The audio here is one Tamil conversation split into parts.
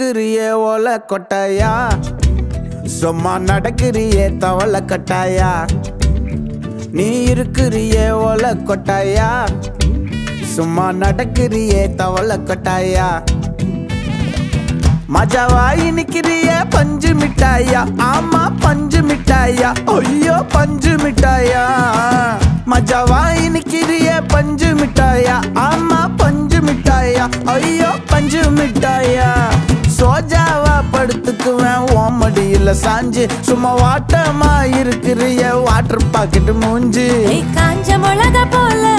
நடக்கிறியே ஓல கொட்டாயா? சும்மா நடக்கிறியே தவள கட்டாயா? நீ இருக்கிறியே ஓல கொட்டாயா? சும்மா நடக்கிறியே தவள கொட்டாயா? மஜாவாய் நிக்கிறிய பஞ்சு மிட்டாயா? ஆமா பஞ்சு மிட்டாயா? ஐயோ பஞ்சு மிட்டாயா? மஜாவாய் நிக்கிறிய பஞ்சு மிட்டாயா? ஆமா பஞ்சு மிட்டாயா? ஐயோ பஞ்சு மிட்டாயா? சோஜாவா படுத்துக்குவேன். ஓமடியில சாஞ்சு. சும்மா வாட்டமா இருக்கிறிய. வாட்டர் பாக்கெட் மூஞ்சி. காஞ்ச மிளகா போல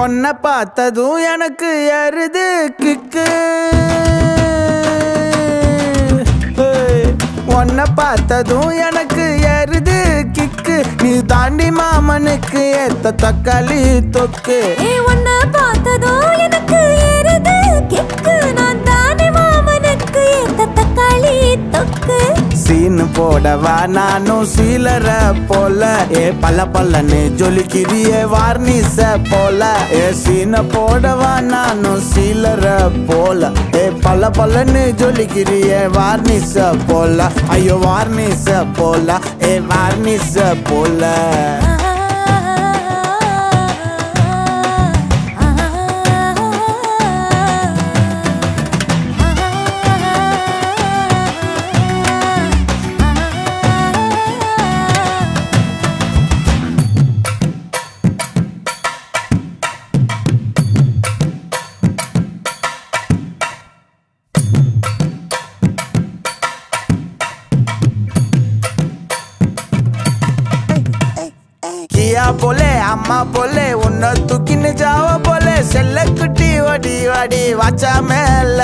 உன்னை பார்த்ததும் எனக்கு எருது கிக்கு. உன்னை பார்த்ததும் எனக்கு எருது கிக்கு. நீ தாண்டி மாமனுக்கு ஏத்த தக்காளி தொக்கு. உன்னை பார்த்ததும் எனக்கு எருது போடவா? நானும் சீலர போல. ஏ பல பல்லன்னு ஜொலிக்கிறியே வார்னிச போல. ஏ சீன போடவா? நானும் சீலர போல. ஏ பல பல்லன்னு ஜொலிக்கிறியே வார்னிச போல. ஐயோ வார்னிச போல. ஏ வார்னிச போல. போலே அம்மா போலே உன்னை தூக்கின்னு ஜாவ போலே. செல்ல குட்டி வடி வடி வாச்சா மேல.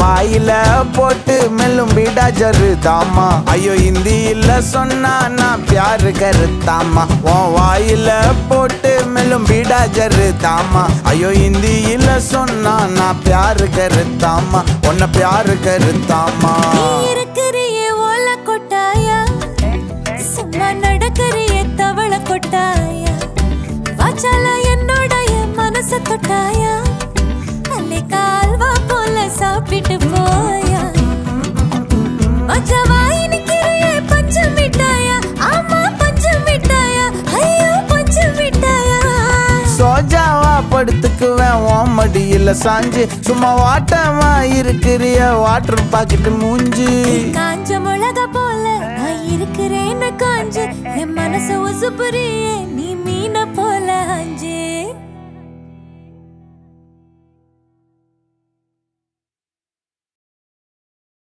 வாயில போட்டு மெல்லும் பீடா ஜரு தாமா ஐயோ ஹிந்தியில சொன்னா நான் பியாரு கருத்தாமா உன் வாயில போட்டு மெல்லும் பீடா ஜரு தாமா. ஐயோ ஹிந்தியில சொன்னா நான் பியாரு கருத்தாமா உன்னை பியாரு கருத்தாமா நீ ஓல கொட்டாயா? சும்மா நடக்கறியே தவள கொட்டாயா? வாச்சால என்னோடைய மனச தொட்டாயா அல்லே கால்வா போல சாப்பிட்டு போய். படுத்துக்குவேன் சாஞ்சு சும்மா வாட்டமா இருக்கிறிய? வாட்டர் பாக்கெட் மூஞ்சி. காஞ்ச மிளகா போல நான் இருக்கிறேன்னு காஞ்சு என் மனச உசுப்புறியே நீ மீன போல